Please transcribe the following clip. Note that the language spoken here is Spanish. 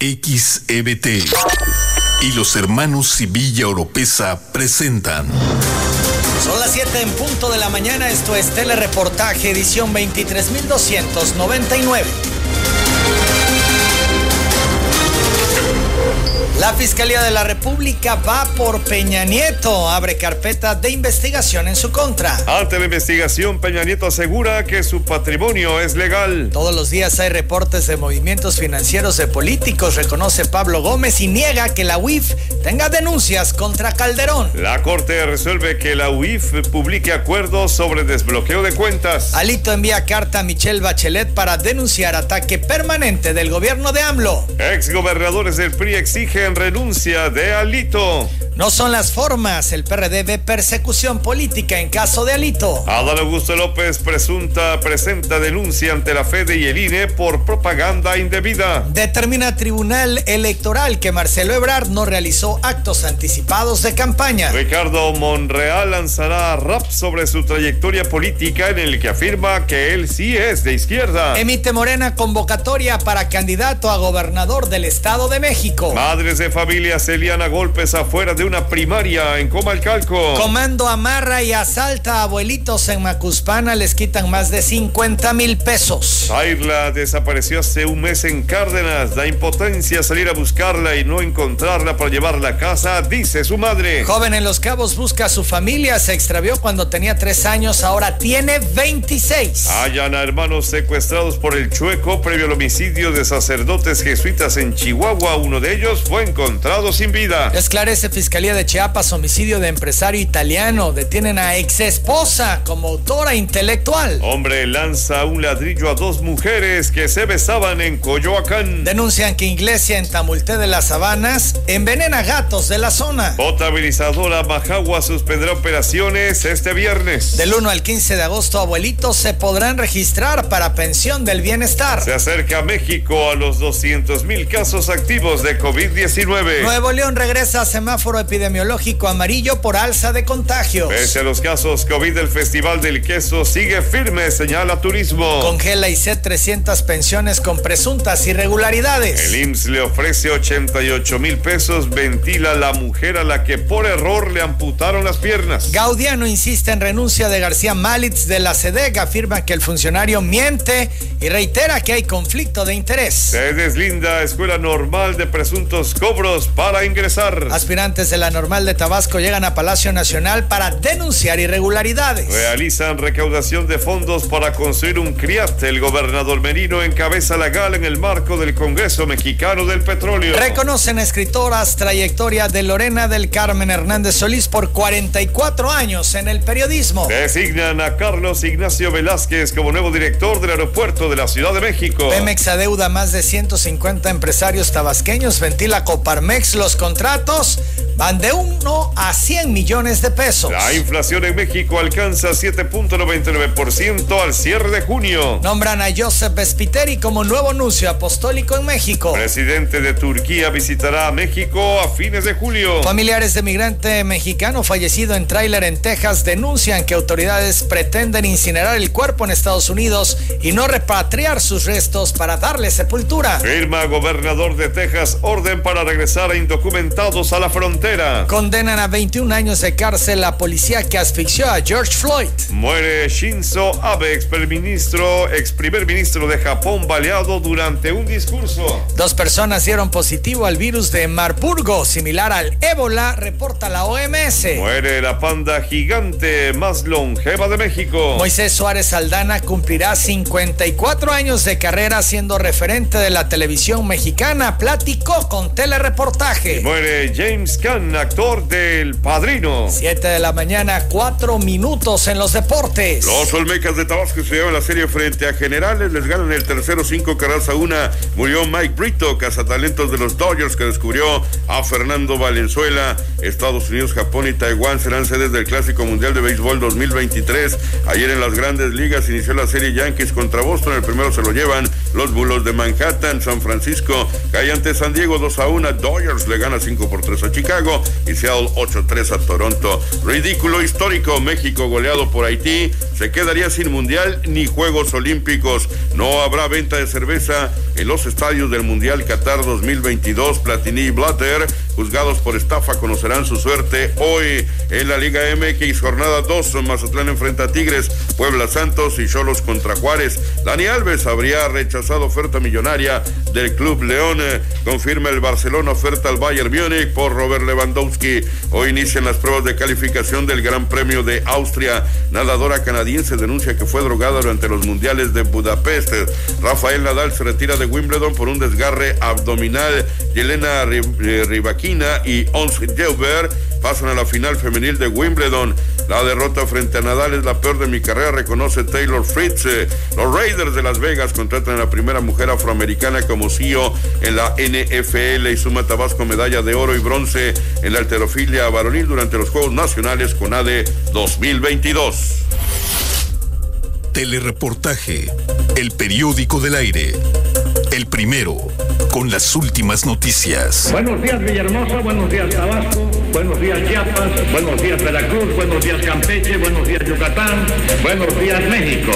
XEBT y los hermanos Sibilla Oropesa presentan. Son las 7 en punto de la mañana, esto es Telereportaje, edición 23299. La Fiscalía de la República va por Peña Nieto. Abre carpeta de investigación en su contra. Ante la investigación, Peña Nieto asegura que su patrimonio es legal. Todos los días hay reportes de movimientos financieros de políticos, reconoce Pablo Gómez y niega que la UIF tenga denuncias contra Calderón. La Corte resuelve que la UIF publique acuerdos sobre desbloqueo de cuentas. Alito envía carta a Michelle Bachelet para denunciar ataque permanente del gobierno de AMLO. Exgobernadores del PRI exigen renuncia de Alito. No son las formas. El PRD ve persecución política en caso de Alito. Adán Augusto López presunta presenta denuncia ante la FEDE y el INE por propaganda indebida. Determina Tribunal Electoral que Marcelo Ebrard no realizó actos anticipados de campaña. Ricardo Monreal lanzará rap sobre su trayectoria política en el que afirma que él sí es de izquierda. Emite Morena convocatoria para candidato a gobernador del Estado de México. Madres de familia se lían a golpes afuera de una primaria en Comalcalco. Comando amarra y asalta a abuelitos en Macuspana, les quitan más de 50 mil pesos. Airla desapareció hace un mes en Cárdenas. Da impotencia salir a buscarla y no encontrarla para llevarla a casa, dice su madre. Joven en Los Cabos busca a su familia, se extravió cuando tenía tres años, ahora tiene 26. Hayan a hermanos secuestrados por el chueco previo al homicidio de sacerdotes jesuitas en Chihuahua. Uno de ellos fue encontrado sin vida. Esclarece Fiscalía de Chiapas homicidio de empresario italiano. Detienen a ex esposa como autora intelectual. Hombre lanza un ladrillo a dos mujeres que se besaban en Coyoacán. Denuncian que Iglesia en Tamulté de las Sabanas envenena gatos de la zona. Potabilizadora Majagua suspenderá operaciones este viernes. Del 1 al 15 de agosto, abuelitos se podrán registrar para pensión del bienestar. Se acerca México a los 200 mil casos activos de COVID-19. Nuevo León regresa a semáforo epidemiológico amarillo por alza de contagios. Pese a los casos COVID, el Festival del Queso sigue firme, señala Turismo. Congela y set 300 pensiones con presuntas irregularidades. El IMSS le ofrece 88 mil pesos, ventila la mujer a la que por error le amputaron las piernas. Gaudiano insiste en renuncia de García Malitz de la SEDEG, afirma que el funcionario miente y reitera que hay conflicto de interés. Se deslinda Escuela Normal de presuntos cobros para ingresar. Aspirantes de la Normal de Tabasco llegan a Palacio Nacional para denunciar irregularidades. Realizan recaudación de fondos para construir un CRIAT. El gobernador Merino encabeza la gala en el marco del Congreso Mexicano del Petróleo. Reconocen escritoras trayectoria de Lorena del Carmen Hernández Solís por 44 años en el periodismo. Designan a Carlos Ignacio Velázquez como nuevo director del aeropuerto de la Ciudad de México. Pemex adeuda más de 150 empresarios tabasqueños, ventila Coparmex. Los contratos van de 1 a 100 millones de pesos. La inflación en México alcanza 7.99% al cierre de junio. Nombran a Joseph Spiteri como nuevo nuncio apostólico en México. Presidente de Turquía visitará a México a fines de julio. Familiares de migrante mexicano fallecido en tráiler en Texas denuncian que autoridades pretenden incinerar el cuerpo en Estados Unidos y no repatriar sus restos para darle sepultura. Firma gobernador de Texas orden para regresar a indocumentados a la frontera. Condenan a 21 años de cárcel la policía que asfixió a George Floyd. Muere Shinzo Abe, ex primer ministro, ex primer ministro de Japón, baleado durante un discurso. Dos personas dieron positivo al virus de Marburgo, similar al ébola, reporta la OMS. Muere la panda gigante más longeva de México. Moisés Suárez Aldana cumplirá 54 años de carrera siendo referente de la televisión mexicana. Platicó con telereportaje. Muere James Caan, actor del Padrino. 7 de la mañana, 4 minutos en los deportes. Los Olmecas de Tabasco se llevan la serie frente a Generales, les ganan el tercero 5 carreras a una. Murió Mike Brito, cazatalentos de los Dodgers, que descubrió a Fernando Valenzuela. Estados Unidos, Japón y Taiwán serán sedes del Clásico Mundial de Béisbol 2023. Ayer en las grandes ligas inició la serie Yankees contra Boston. El primero se lo llevan los Bulos de Manhattan. San Francisco cae ante San Diego 2 a 1. Dodgers le gana 5 por 3 a Chicago. Chicago y Seattle 8-3 a Toronto. Ridículo histórico, México goleado por Haití, se quedaría sin mundial ni Juegos Olímpicos. No habrá venta de cerveza en los estadios del Mundial Qatar 2022. Platini y Blatter, juzgados por estafa, conocerán su suerte hoy en la Liga MX, jornada 2. Mazatlán enfrenta a Tigres, Puebla Santos y Cholos contra Juárez. Dani Alves habría rechazado oferta millonaria del Club León. Confirma el Barcelona oferta al Bayern Múnich por Robert Lewandowski. Hoy inician las pruebas de calificación del Gran Premio de Austria. Nadadora canadiense denuncia que fue drogada durante los mundiales de Budapest. Rafael Nadal se retira de Wimbledon por un desgarre abdominal. Yelena Rivaquina y Ons Gilbert pasan a la final femenil de Wimbledon. La derrota frente a Nadal es la peor de mi carrera, reconoce Taylor Fritz. Los Raiders de Las Vegas contratan a la primera mujer afroamericana como CEO en la NFL y suma Tabasco medalla de oro y bronce en la alterofilia varonil durante los Juegos Nacionales con ADE 2022. Telereportaje, el periódico del aire, el primero con las últimas noticias. Buenos días Villahermosa, buenos días Tabasco, buenos días Chiapas, buenos días Veracruz, buenos días Campeche, buenos días Yucatán, buenos días México.